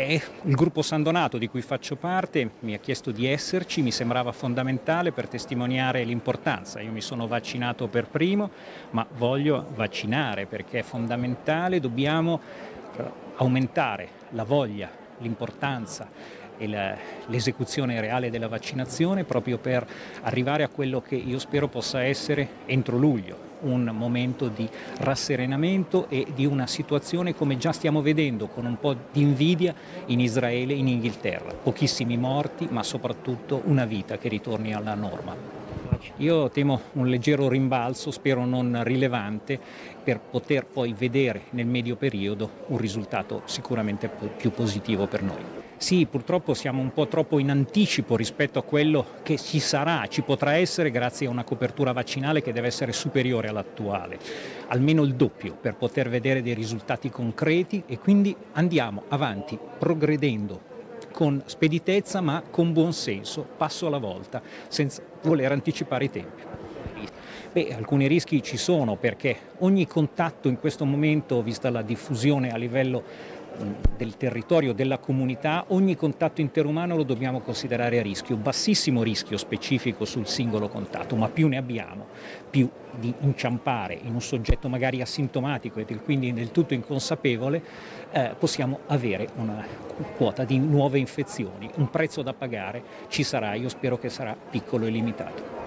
Eh, il gruppo San Donato di cui faccio parte mi ha chiesto di esserci, mi sembrava fondamentale per testimoniare l'importanza. Io mi sono vaccinato per primo, ma voglio vaccinare perché è fondamentale, dobbiamo aumentare la voglia, l'importanza e l'esecuzione reale della vaccinazione proprio per arrivare a quello che io spero possa essere entro luglio, un momento di rasserenamento e di una situazione come già stiamo vedendo con un po' di invidia in Israele e in Inghilterra. Pochissimi morti ma soprattutto una vita che ritorni alla norma. Io temo un leggero rimbalzo, spero non rilevante, per poter poi vedere nel medio periodo un risultato sicuramente più positivo per noi. Sì, purtroppo siamo un po' troppo in anticipo rispetto a quello che ci sarà, ci potrà essere grazie a una copertura vaccinale che deve essere superiore all'attuale, almeno il doppio per poter vedere dei risultati concreti e quindi andiamo avanti progredendo con speditezza ma con buon senso, passo alla volta, senza voler anticipare i tempi. Beh, alcuni rischi ci sono perché ogni contatto in questo momento, vista la diffusione a livello del territorio, della comunità, ogni contatto interumano lo dobbiamo considerare a rischio, bassissimo rischio specifico sul singolo contatto, ma più ne abbiamo, più di inciampare in un soggetto magari asintomatico e quindi del tutto inconsapevole, eh, possiamo avere una quota di nuove infezioni. Un prezzo da pagare ci sarà, io spero che sarà piccolo e limitato.